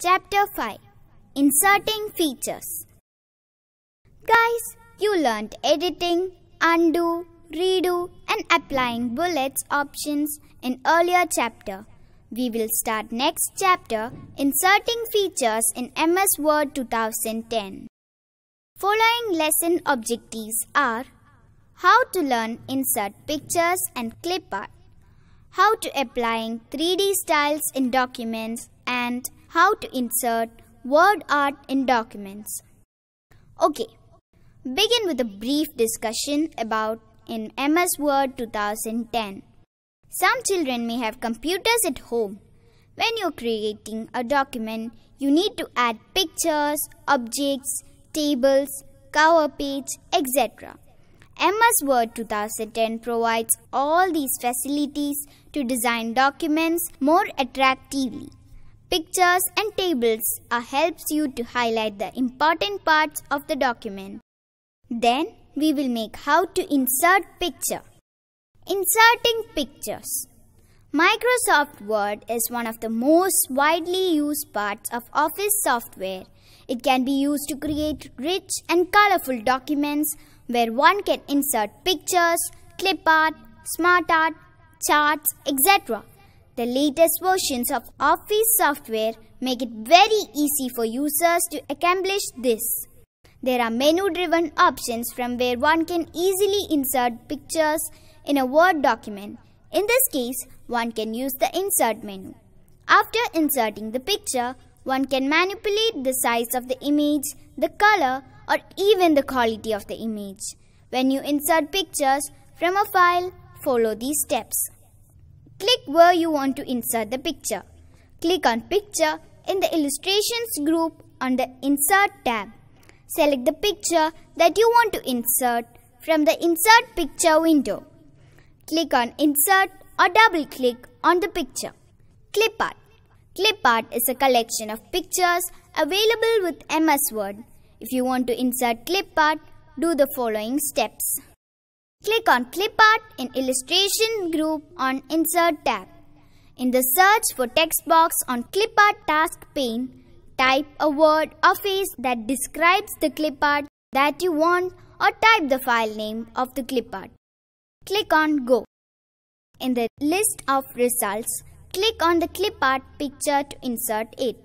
Chapter 5 Inserting Features Guys, you learned editing, undo, redo and applying bullets options in earlier chapter. We will start next chapter inserting features in MS Word 2010. Following lesson objectives are how to learn insert pictures and clip art, how to applying 3D styles in documents and how to insert word art in documents. Okay, begin with a brief discussion about in MS Word 2010. Some children may have computers at home. When you're creating a document, you need to add pictures, objects, tables, cover page, etc. MS Word 2010 provides all these facilities to design documents more attractively. Pictures and tables are helps you to highlight the important parts of the document. Then we will make how to insert picture. Inserting pictures. Microsoft Word is one of the most widely used parts of Office software. It can be used to create rich and colorful documents where one can insert pictures, clip art, smart art, charts, etc. The latest versions of Office software make it very easy for users to accomplish this. There are menu driven options from where one can easily insert pictures in a Word document. In this case, one can use the Insert menu. After inserting the picture, one can manipulate the size of the image, the color, or even the quality of the image. When you insert pictures from a file, follow these steps. Click where you want to insert the picture. Click on Picture in the Illustrations group on the Insert tab. Select the picture that you want to insert from the Insert Picture window. Click on Insert or double click on the picture. Clip Art Clip art is a collection of pictures available with MS Word. If you want to insert clip art, do the following steps. Click on Clip Art in Illustration group on Insert tab. In the Search for text box on Clip Art task pane, type a word or phrase that describes the clip art that you want or type the file name of the clip art. Click on Go. In the list of results, click on the clip art picture to insert it.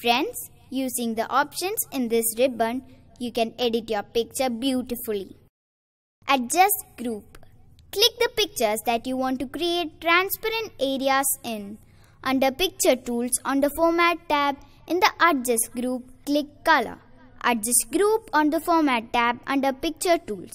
Friends, using the options in this ribbon, you can edit your picture beautifully. Adjust group. Click the pictures that you want to create transparent areas in. Under Picture Tools on the Format tab in the Adjust group, click Color. Adjust group on the Format tab under Picture Tools.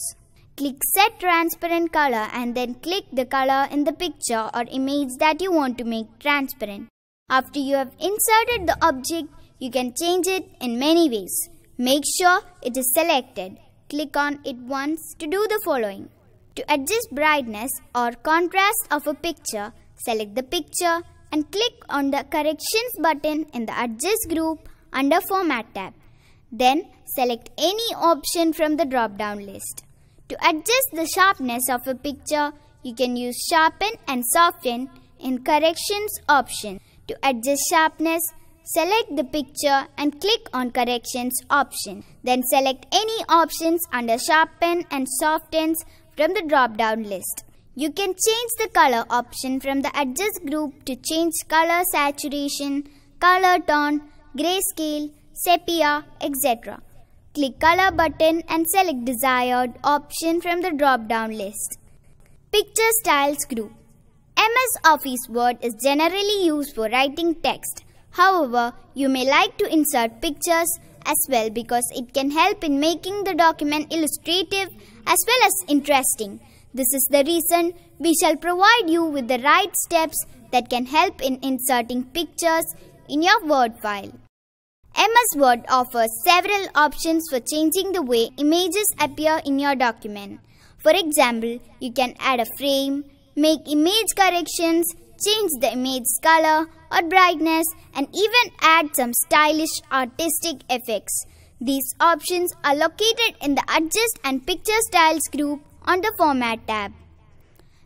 Click Set Transparent Color and then click the color in the picture or image that you want to make transparent. After you have inserted the object, you can change it in many ways. Make sure it is selected. Click on it once to do the following. To adjust brightness or contrast of a picture, select the picture and click on the Corrections button in the Adjust group under Format tab. Then select any option from the drop-down list. To adjust the sharpness of a picture, you can use Sharpen and Soften in Corrections option. To adjust sharpness, select the picture and click on Corrections option. Then select any options under Sharpen and Softens from the drop-down list. You can change the color option from the Adjust group to change color saturation, color tone, grayscale, sepia, etc. Click color button and select desired option from the drop-down list. Picture styles group. MS Office Word is generally used for writing text. However, you may like to insert pictures as well because it can help in making the document illustrative as well as interesting. This is the reason we shall provide you with the right steps that can help in inserting pictures in your Word file. MS Word offers several options for changing the way images appear in your document. For example, you can add a frame, make image corrections, change the image's color or brightness, and even add some stylish artistic effects. These options are located in the Adjust and Picture Styles group on the Format tab.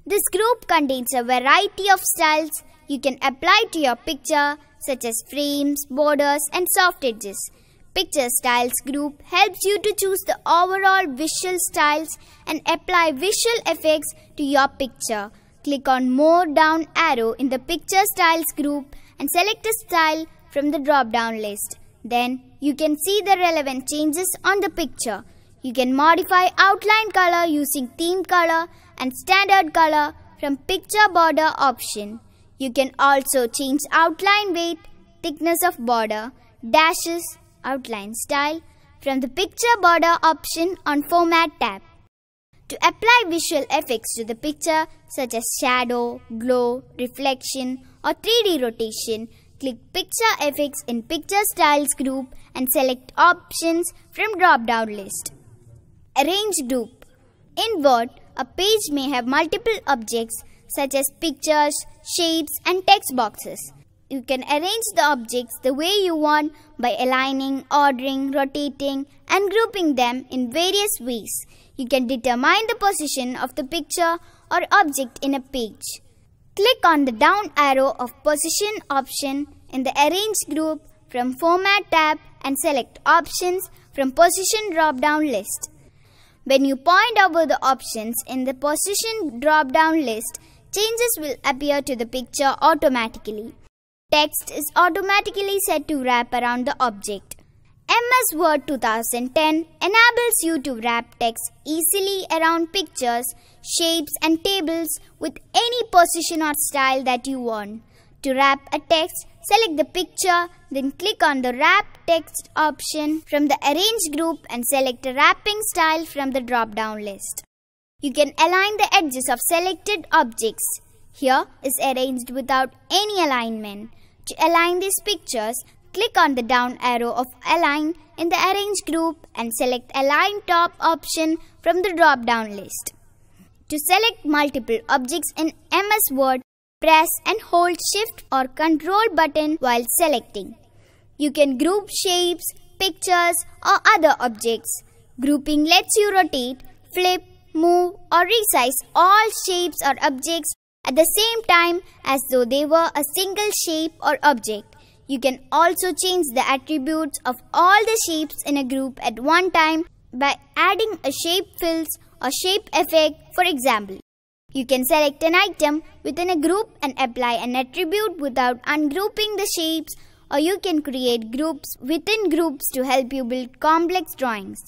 This group contains a variety of styles you can apply to your picture such as frames, borders, and soft edges. Picture Styles group helps you to choose the overall visual styles and apply visual effects to your picture. Click on More down arrow in the Picture Styles group and select a style from the drop down list. Then you can see the relevant changes on the picture. You can modify outline color using theme color and standard color from picture border option. You can also change outline weight, thickness of border, dashes, outline style from the picture border option on format tab. To apply visual effects to the picture such as shadow, glow, reflection or 3D rotation, click picture effects in picture styles group and select options from drop down list. Arrange group. In Word, a page may have multiple objects such as pictures, shapes and text boxes. You can arrange the objects the way you want by aligning, ordering, rotating, and grouping them in various ways. You can determine the position of the picture or object in a page. Click on the down arrow of position option in the arrange group from format tab and select options from position drop down list. When you point over the options in the position drop down list, changes will appear to the picture automatically. Text is automatically set to wrap around the object. MS Word 2010 enables you to wrap text easily around pictures, shapes and tables with any position or style that you want. To wrap a text, select the picture, then click on the Wrap Text option from the Arrange group and select a wrapping style from the drop-down list. You can align the edges of selected objects. Here is arranged without any alignment. To align these pictures, click on the down arrow of Align in the Arrange group and select Align Top option from the drop-down list. To select multiple objects in MS Word, press and hold Shift or Control button while selecting. You can group shapes, pictures or other objects. Grouping lets you rotate, flip, move or resize all shapes or objects at the same time as though they were a single shape or object. You can also change the attributes of all the shapes in a group at one time by adding a shape fills or shape effect for example. You can select an item within a group and apply an attribute without ungrouping the shapes or you can create groups within groups to help you build complex drawings.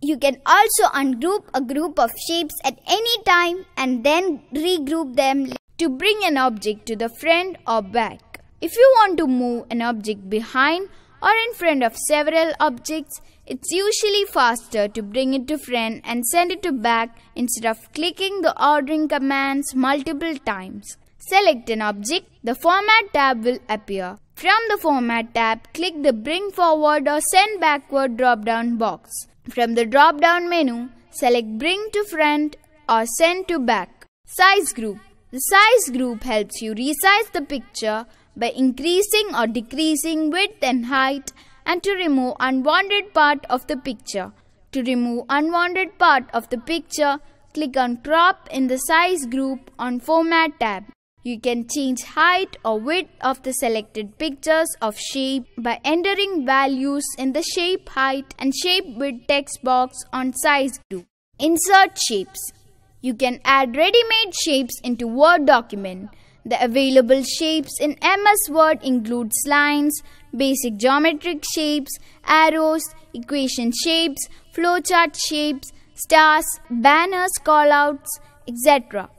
You can also ungroup a group of shapes at any time and then regroup them to bring an object to the front or back. If you want to move an object behind or in front of several objects, it's usually faster to bring it to front and send it to back instead of clicking the ordering commands multiple times. Select an object, the Format tab will appear. From the Format tab, click the Bring Forward or Send Backward drop-down box. From the drop-down menu, select Bring to Front or Send to Back. Size Group The Size Group helps you resize the picture by increasing or decreasing width and height and to remove unwanted part of the picture. To remove unwanted part of the picture, click on Crop in the Size Group on Format tab. You can change height or width of the selected pictures of shape by entering values in the shape height and shape width text box on size group. Insert shapes. You can add ready-made shapes into Word document. The available shapes in MS Word include lines, basic geometric shapes, arrows, equation shapes, flowchart shapes, stars, banners, callouts, etc.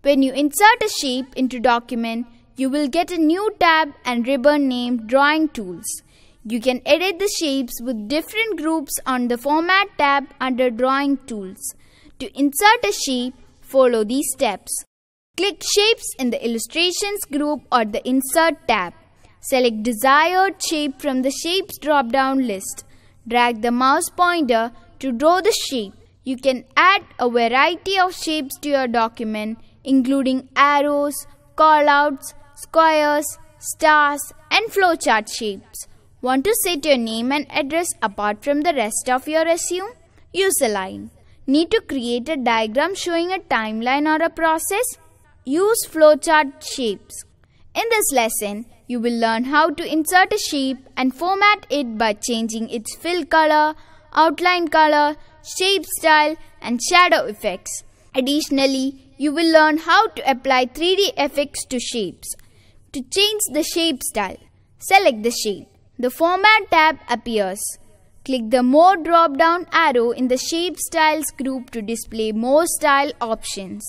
When you insert a shape into document, you will get a new tab and ribbon named Drawing Tools. You can edit the shapes with different groups on the Format tab under Drawing Tools. To insert a shape, follow these steps. Click Shapes in the Illustrations group or the Insert tab. Select desired shape from the Shapes drop-down list. Drag the mouse pointer to draw the shape. You can add a variety of shapes to your document including arrows, callouts, squares, stars, and flowchart shapes. Want to set your name and address apart from the rest of your resume? Use a line. Need to create a diagram showing a timeline or a process? Use flowchart shapes. In this lesson, you will learn how to insert a shape and format it by changing its fill color, outline color, shape style and shadow effects. Additionally, you will learn how to apply 3D effects to shapes. To change the shape style, select the shape. The Format tab appears. Click the More drop-down arrow in the Shape Styles group to display more style options.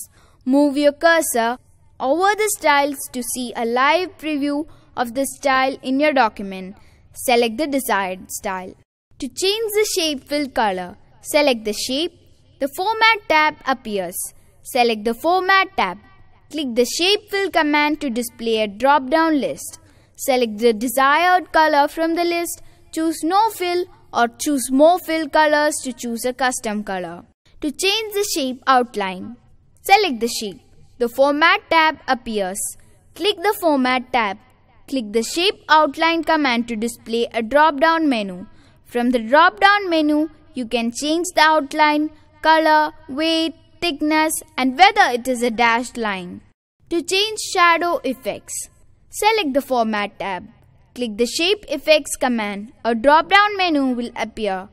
Move your cursor over the styles to see a live preview of the style in your document. Select the desired style. To change the shape fill color, select the shape. The Format tab appears. Select the Format tab. Click the Shape Fill command to display a drop-down list. Select the desired color from the list. Choose No Fill or choose more fill colors to choose a custom color. To change the shape outline, select the shape. The Format tab appears. Click the Format tab. Click the Shape Outline command to display a drop-down menu. From the drop-down menu, you can change the outline, color, weight, thickness and whether it is a dashed line. To change shadow effects, select the Format tab. Click the Shape Effects command. A drop-down menu will appear.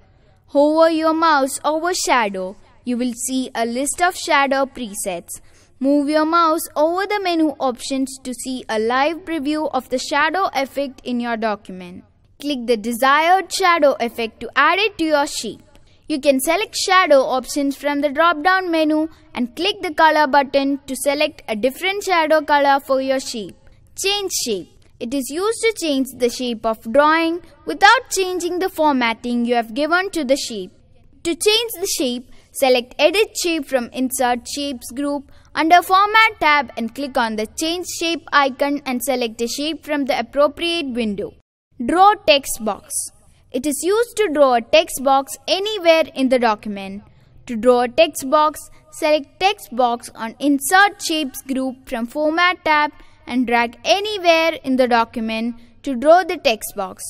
Hover your mouse over shadow. You will see a list of shadow presets. Move your mouse over the menu options to see a live preview of the shadow effect in your document. Click the desired shadow effect to add it to your sheet. You can select shadow options from the drop-down menu and click the color button to select a different shadow color for your sheet. Change shape. It is used to change the shape of drawing without changing the formatting you have given to the shape. To change the shape, select Edit Shape from Insert Shapes group under Format tab and click on the Change Shape icon and select a shape from the appropriate window. Draw text box. It is used to draw a text box anywhere in the document. To draw a text box, select Text box on Insert Shapes group from Format tab and drag anywhere in the document to draw the text box.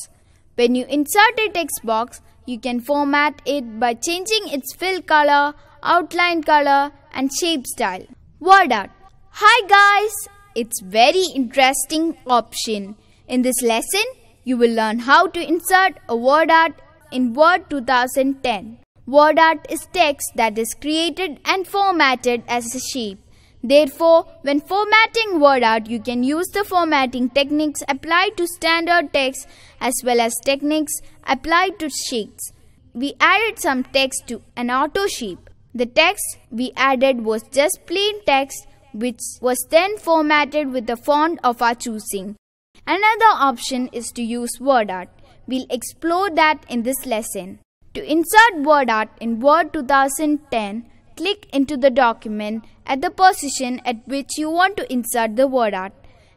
When you insert a text box, you can format it by changing its fill color, outline color and shape style. Word art. Hi guys! It's very interesting option. In this lesson, you will learn how to insert a word art in Word 2010. Word art is text that is created and formatted as a shape. Therefore, when formatting word art, you can use the formatting techniques applied to standard text as well as techniques applied to sheets. We added some text to an auto shape. The text we added was just plain text which was then formatted with the font of our choosing. Another option is to use word art. We'll explore that in this lesson. To insert word art in Word 2010, click into the document at the position at which you want to insert the word art.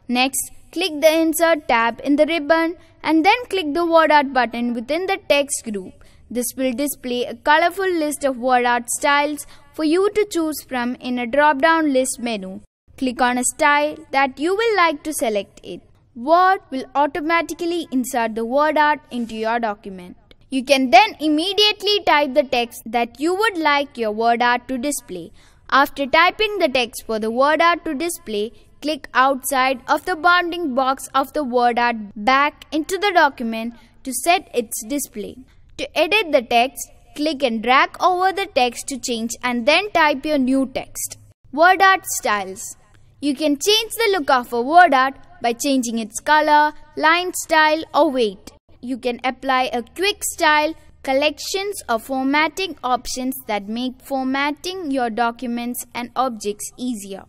Next, click the Insert tab in the ribbon and then click the word art button within the text group. This will display a colorful list of word art styles for you to choose from in a drop-down list menu. Click on a style that you will like to select it. Word will automatically insert the word art into your document. You can then immediately type the text that you would like your word art to display. After typing the text for the word art to display, click outside of the bounding box of the word art back into the document to set its display. To edit the text, click and drag over the text to change and then type your new text. Word art styles. You can change the look of a word art by changing its color, line style or weight. You can apply a quick style collections of formatting options that make formatting your documents and objects easier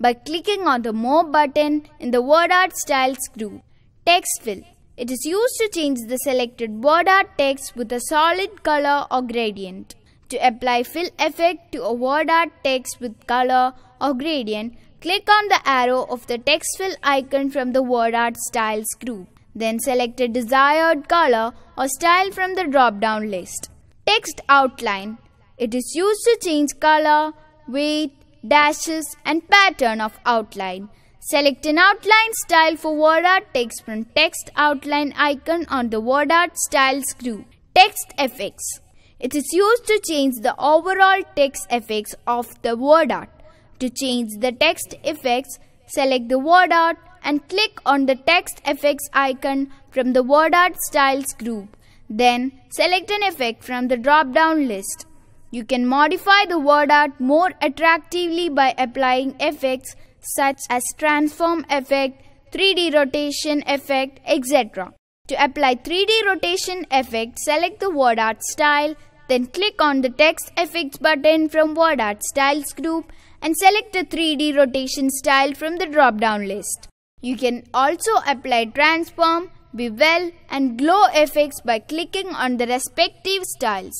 by clicking on the More button in the Word Art Styles group. Text Fill It is used to change the selected word art text with a solid color or gradient. To apply fill effect to a word art text with color or gradient, click on the arrow of the text fill icon from the Word Art Styles group. Then select a desired color or style from the drop-down list. Text outline. It is used to change color, weight, dashes and pattern of outline. Select an outline style for word art text from text outline icon on the word art styles group. Text effects. It is used to change the overall text effects of the word art. To change the text effects, select the word art and click on the text effects icon from the word art styles group. Then select an effect from the drop down list. You can modify the word art more attractively by applying effects such as transform effect, 3D rotation effect, etc. To apply 3D rotation effect, select the word art style, then click on the text effects button from word art styles group and select the 3D rotation style from the drop down list. You can also apply transform, bevel and glow effects by clicking on the respective styles.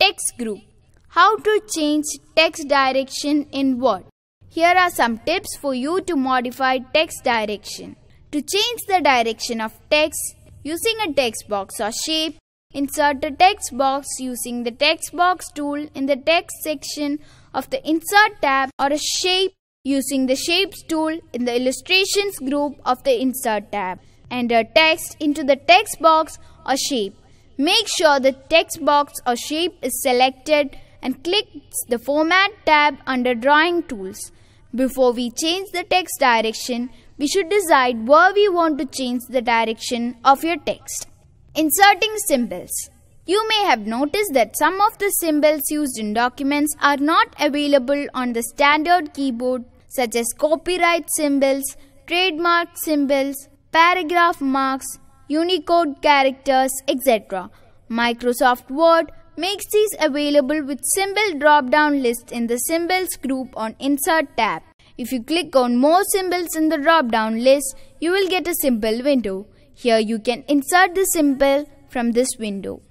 Text group how to change text direction in Word. Here are some tips for you to modify text direction. To change the direction of text using a text box or shape, insert a text box using the text box tool in the text section of the insert tab or a shape using the shapes tool in the illustrations group of the insert tab. Enter text into the text box or shape. Make sure the text box or shape is selected and click the Format tab under Drawing Tools. Before we change the text direction, we should decide where we want to change the direction of your text. Inserting symbols. You may have noticed that some of the symbols used in documents are not available on the standard keyboard such as copyright symbols, trademark symbols, paragraph marks, Unicode characters, etc. Microsoft Word makes these available with symbol drop-down list in the symbols group on Insert tab. If you click on more symbols in the drop-down list, you will get a symbol window. Here you can insert the symbol from this window.